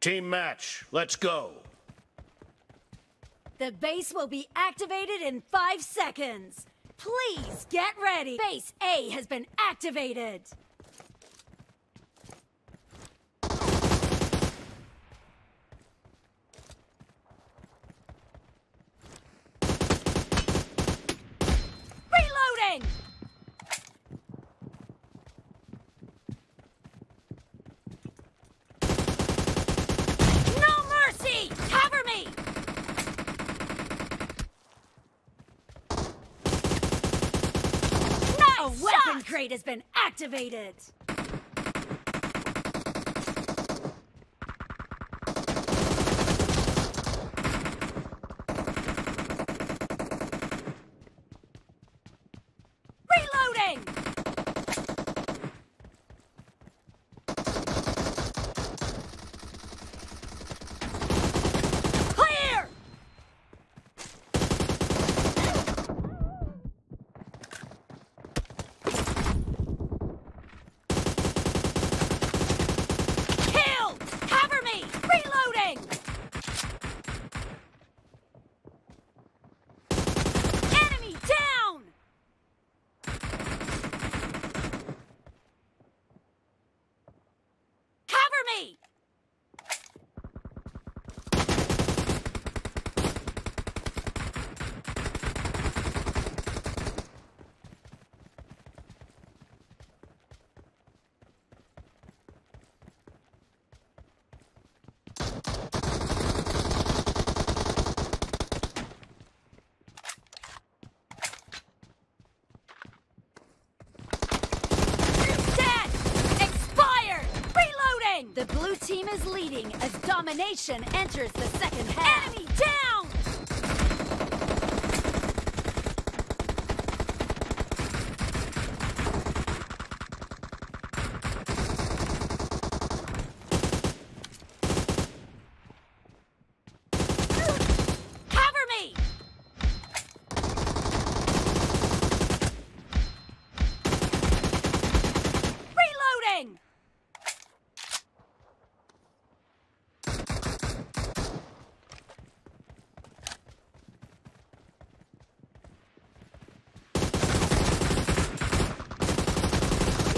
Team match, let's go. The base will be activated in five seconds. Please get ready. Base A has been activated. Reloading! No mercy! Cover me! Nice A weapon crate has been activated! Reloading! Clear! Killed! Cover me! Reloading! Enemy down! Cover me! Dead! Expired! Reloading! The blue team is leading as domination enters the second half. Enemy down! Cover me! Reloading!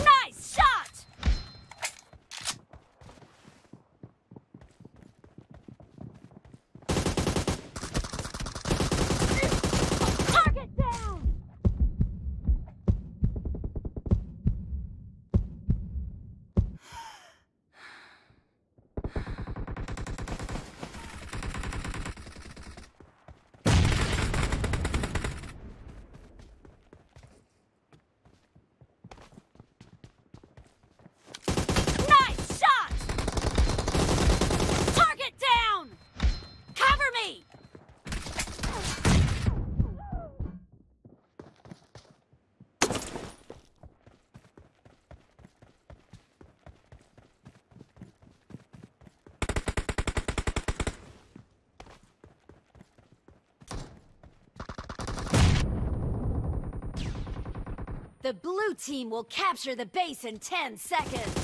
Nice shot! Target down! Nice shot! Target down! Cover me! The blue team will capture the base in 10 seconds.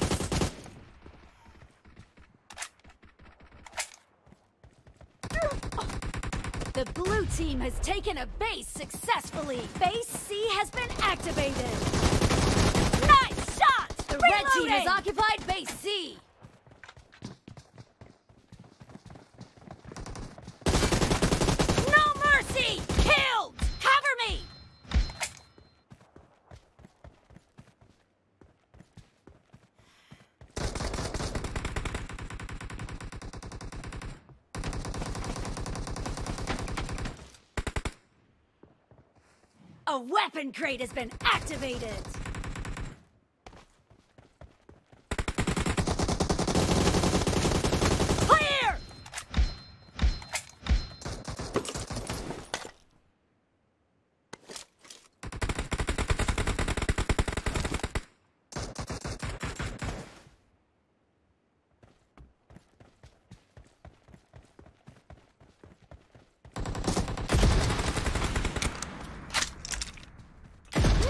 The blue team has taken a base successfully. Base C has been activated. Nice shot! The red team has occupied base C. A weapon crate has been activated! Clear!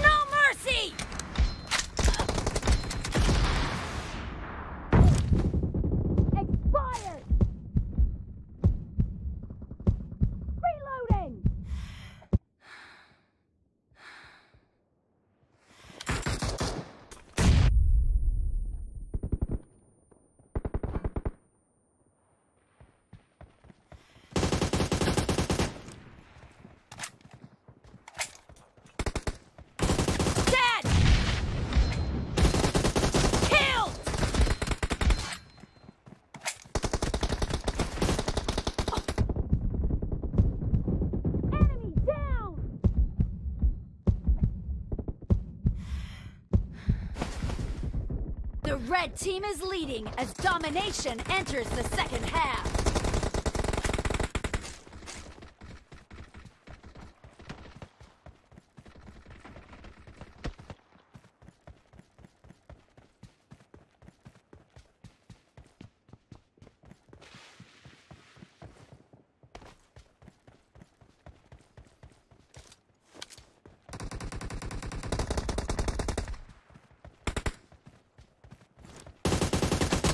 No mercy! The red team is leading as domination enters the second half.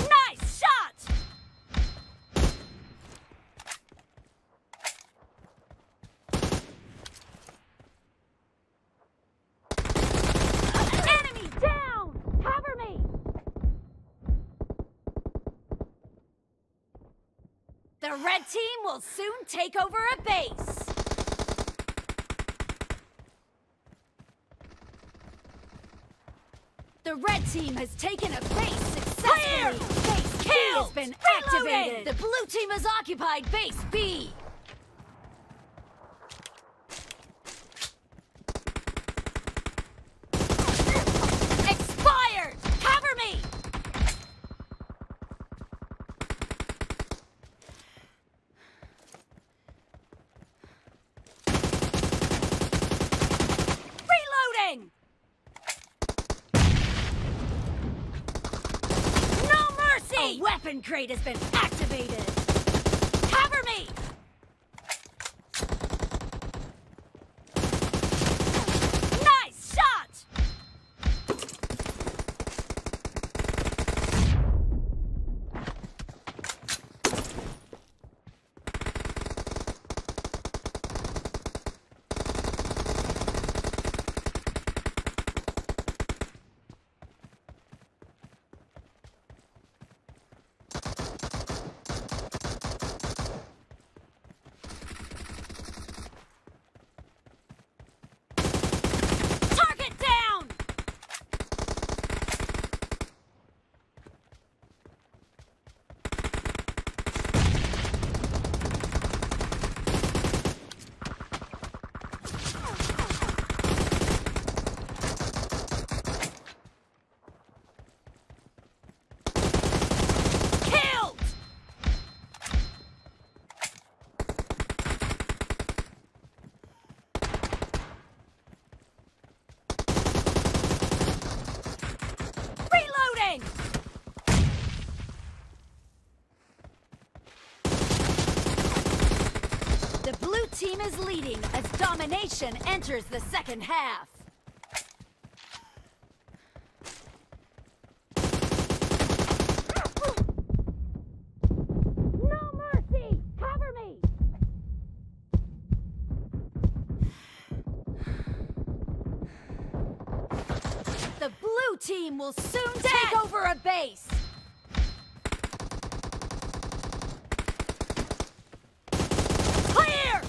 Nice shot! Enemy down! Cover me! The red team will soon take over a base. The red team has taken a base successfully. Base B has been activated. The blue team has occupied base B. weapon crate has been activated. Cover me! Nice shot! Target down! Killed! Reloading! The blue team is leading as domination enters the second half. No mercy! Cover me! The blue team will soon take over a base. Clear!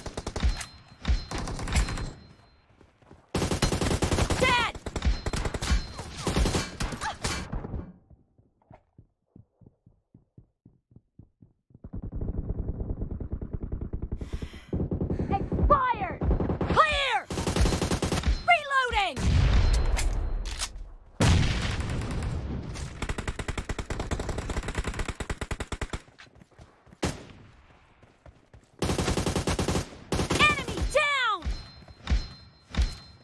Dead! Expired! Clear! Reloading! Enemy down!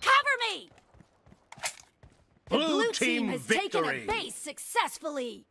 Cover The team, has victory. taken a base successfully.